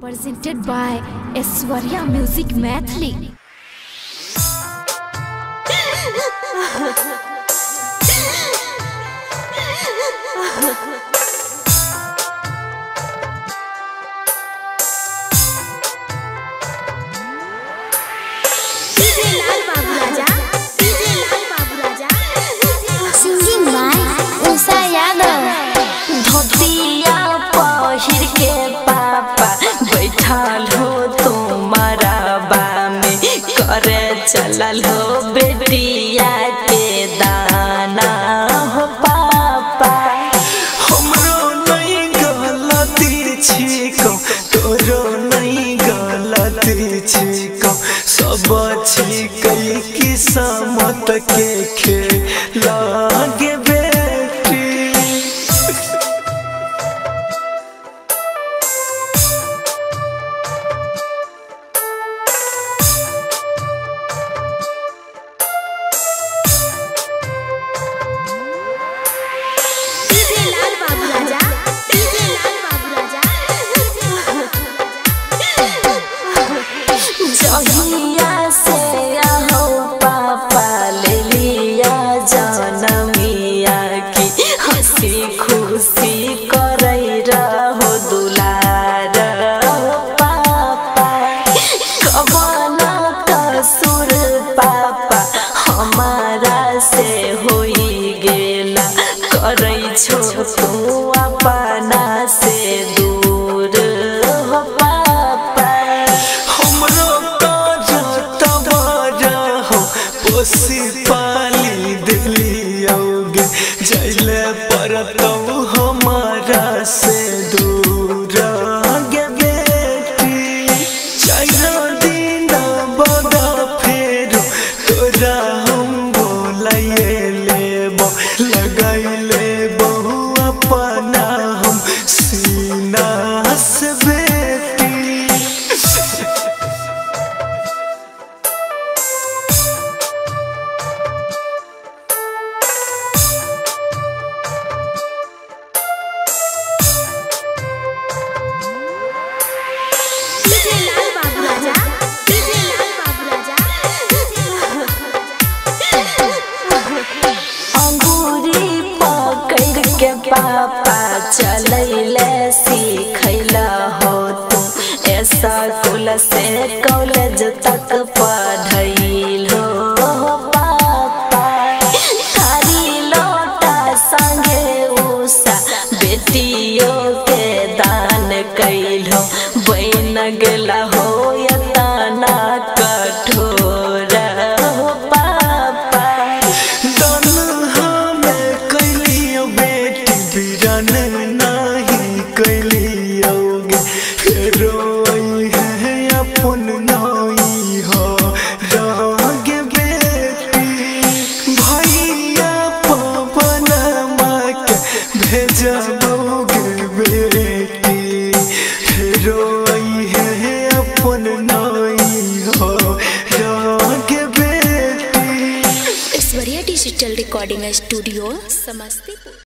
presented by Eswarya Music Mathli. चलल हो बेटिया के दाना। हो पापा। हमरो नहीं गलती छिको तोरो नहीं गलती छिको सब छिकै किस्मत के खेला। गे पोसी पाली दिलियोगे पर परतौ पापा चलैले सिखैला हो तू। ऐसा कुल से कॉलेज तक पढ़ैल। हो लोटा बेटियों के दान कैलो। बन गेला डिजिटल रिकॉर्डिंग स्टूडियो समस्तीपुर।